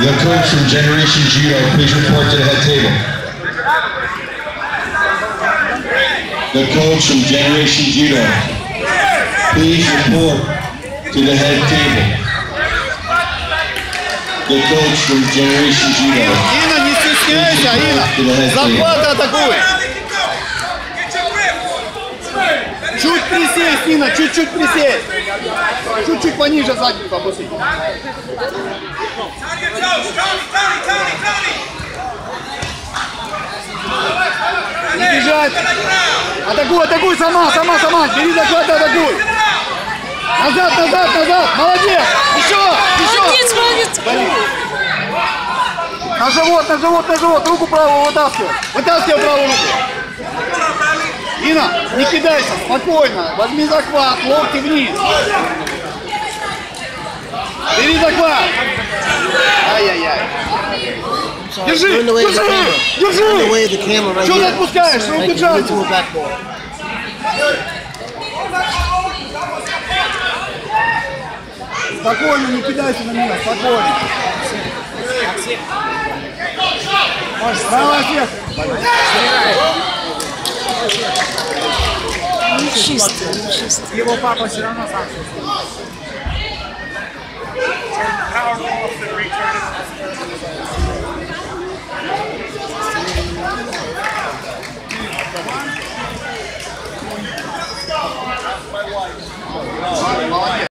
The coach from Generation Judo, please report to the head table. The coach from Generation Judo, please report to the head table. The coach from Generation Judo, Инна, не стесняйся, Инна. Захват атакуй. Присесть, Инна, чуть-чуть присесть. Чуть-чуть пониже задницу опустить. Не бежать. Атакуй, атакуй сама, сама, сама. Бери захват атакуй. Назад, назад, назад. Молодец. Еще, еще. Молодец, молодец. Блин. На живот, на живот, на живот. Руку правую вытаскивай. Вытаскивай правую руку. Инна, не кидайся, спокойно. Возьми захват, локти вниз. Бери захват. Ай-яй-яй. Держи, держи, держи. Чего ты отпускаешь? Руку backboard. Спокойно, не кидайся на меня, спокойно. Молодец. Чисто, чисто. Его папа все равно сам Power